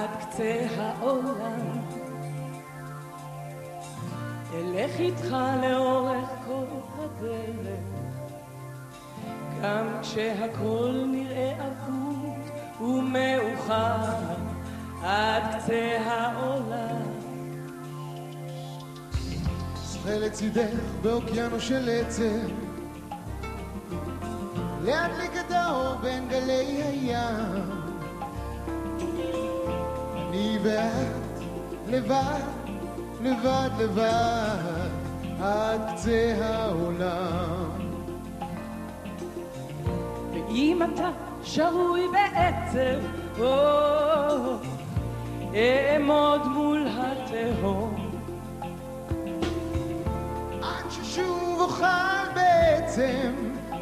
עד קצה העולם. אלך איתך לאורך כל הדרך, גם כשהכל נראה אבוד ומאוחר עד קצה העולם. שוחה לצידך באוקיינוס של עצם, ליד לגדו בין גלי הים. ואת לבד, לבד, לבד, עד קצה העולם. ואם אתה שרוי בעצב, או, אעמוד מול התהום. עד ששוב אוכל בעצם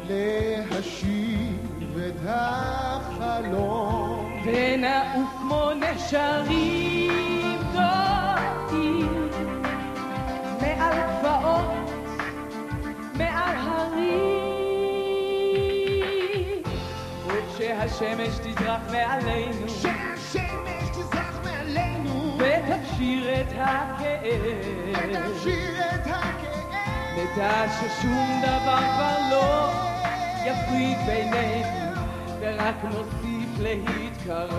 להשיב את החלום. ונעוף כמו נשרים גויים מעל גבעות, מעל הרים. וכשהשמש תזרח מעלינו שהשמש תזרח מעלינו ותשאיר את הכאב. ותשאיר את הכאב. נדע ששום דבר כבר לא יפריד בינינו ורק נוסיף להתקרב.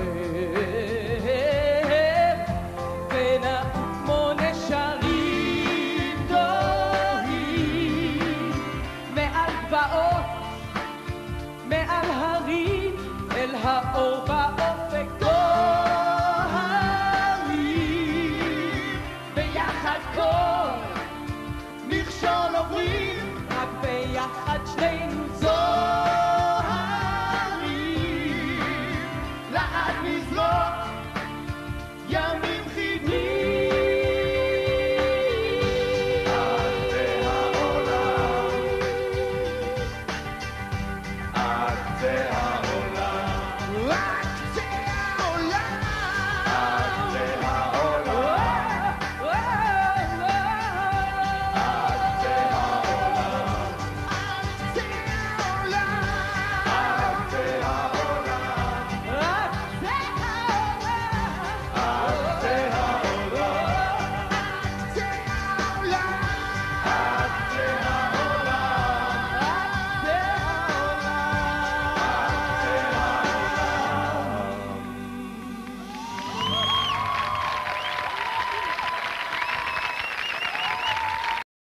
ונעוף כמו נשרים דוהים מעל גבעות, מעל הרים אל האור באופק דוהרים ביחד כל